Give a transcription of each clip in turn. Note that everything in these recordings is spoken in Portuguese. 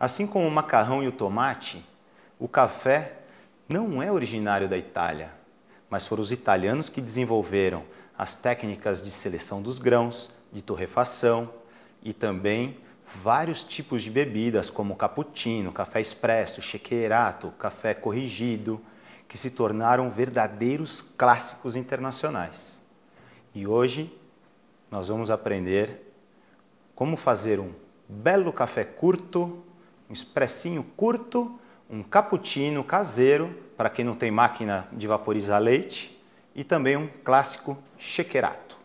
Assim como o macarrão e o tomate, o café não é originário da Itália, mas foram os italianos que desenvolveram as técnicas de seleção dos grãos, de torrefação e também vários tipos de bebidas como cappuccino, café expresso, shakerato, café corrigido, que se tornaram verdadeiros clássicos internacionais. E hoje nós vamos aprender como fazer um belo café curto um expressinho curto, um cappuccino caseiro, para quem não tem máquina de vaporizar leite, e também um clássico shakerato.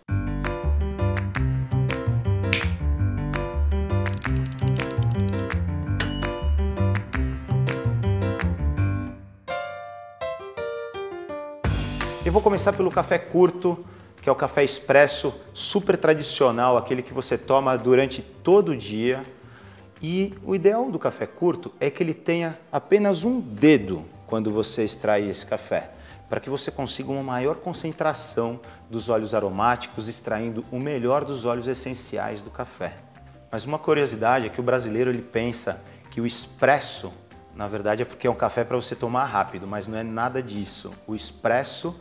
Eu vou começar pelo café curto, que é o café expresso super tradicional, aquele que você toma durante todo o dia e o ideal do café curto é que ele tenha apenas um dedo quando você extrai esse café, para que você consiga uma maior concentração dos óleos aromáticos, extraindo o melhor dos óleos essenciais do café. Mas uma curiosidade é que o brasileiro ele pensa que o expresso, na verdade, é porque é um café para você tomar rápido, mas não é nada disso. O expresso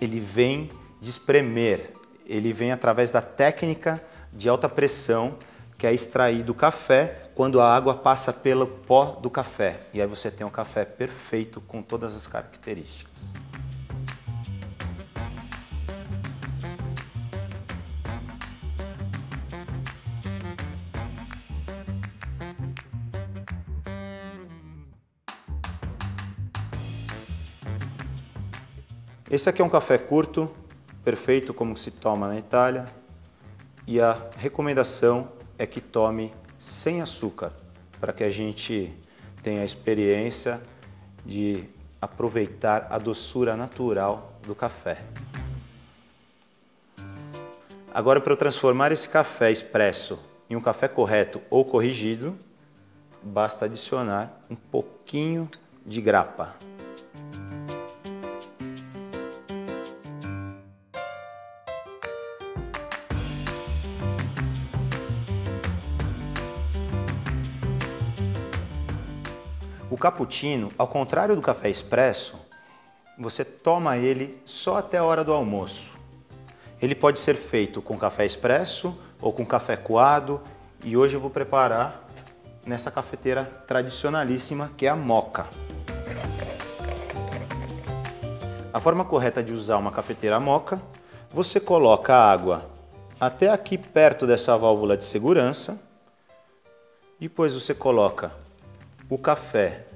ele vem de espremer, ele vem através da técnica de alta pressão que é extrair do café quando a água passa pelo pó do café. E aí você tem um café perfeito com todas as características. Esse aqui é um café curto, perfeito como se toma na Itália. E a recomendação é que tome sem açúcar, para que a gente tenha a experiência de aproveitar a doçura natural do café. Agora, para eu transformar esse café expresso em um café correto ou corrigido, basta adicionar um pouquinho de grapa. O cappuccino, ao contrário do café expresso, você toma ele só até a hora do almoço. Ele pode ser feito com café expresso ou com café coado e hoje eu vou preparar nessa cafeteira tradicionalíssima que é a moca. A forma correta de usar uma cafeteira moca, você coloca a água até aqui perto dessa válvula de segurança, depois você coloca o café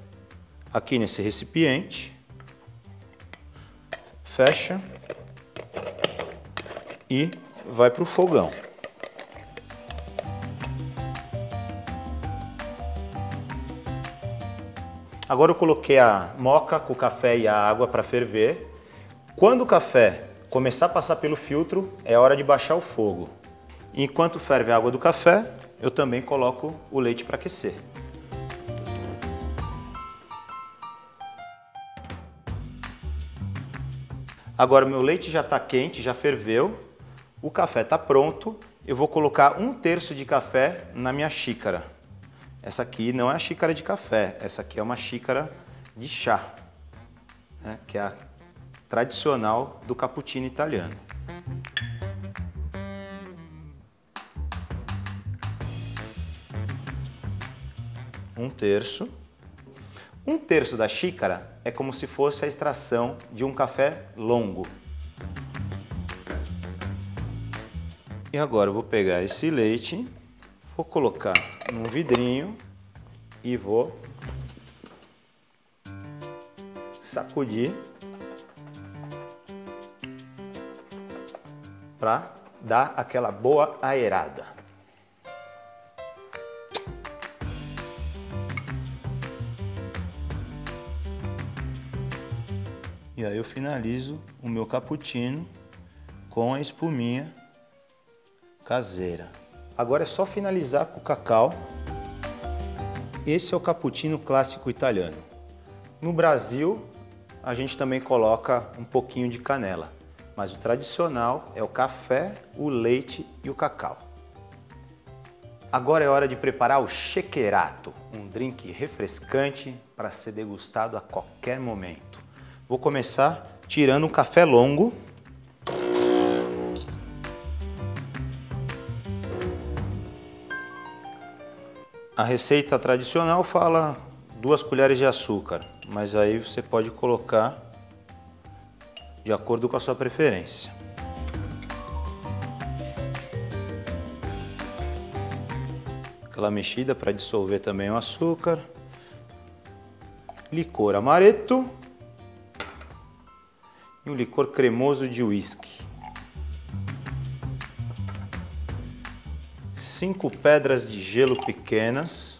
aqui nesse recipiente, fecha e vai para o fogão. Agora eu coloquei a moca com o café e a água para ferver. Quando o café começar a passar pelo filtro, é hora de baixar o fogo. Enquanto ferve a água do café, eu também coloco o leite para aquecer. Agora meu leite já está quente, já ferveu, o café está pronto. Eu vou colocar um terço de café na minha xícara. Essa aqui não é a xícara de café, essa aqui é uma xícara de chá, né, que é a tradicional do cappuccino italiano. Um terço. Um terço da xícara é como se fosse a extração de um café longo. E agora eu vou pegar esse leite, vou colocar num vidrinho e vou sacudir para dar aquela boa aerada. E aí eu finalizo o meu cappuccino com a espuminha caseira. Agora é só finalizar com o cacau. Esse é o cappuccino clássico italiano. No Brasil, a gente também coloca um pouquinho de canela, mas o tradicional é o café, o leite e o cacau. Agora é hora de preparar o shakerato, um drink refrescante para ser degustado a qualquer momento. Vou começar tirando um café longo. A receita tradicional fala duas colheres de açúcar, mas aí você pode colocar de acordo com a sua preferência. Aquela mexida para dissolver também o açúcar. Licor amaretto e um licor cremoso de whisky. Cinco pedras de gelo pequenas.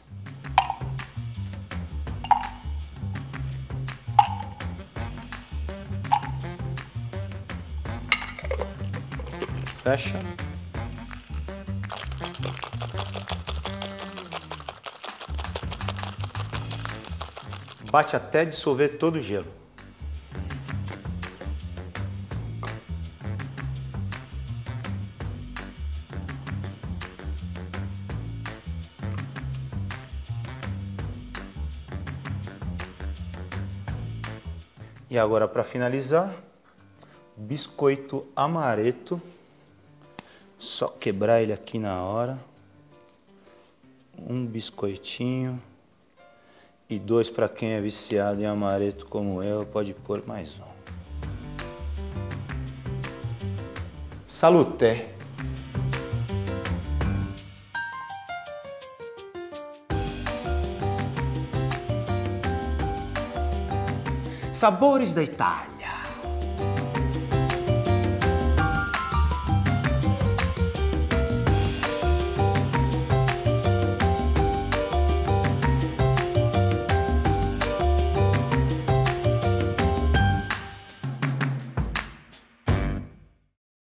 Fecha. Bate até dissolver todo o gelo. E agora para finalizar, biscoito amareto. Só quebrar ele aqui na hora. Um biscoitinho. E dois para quem é viciado em amareto como eu, pode pôr mais um. Salute! Sabores da Itália.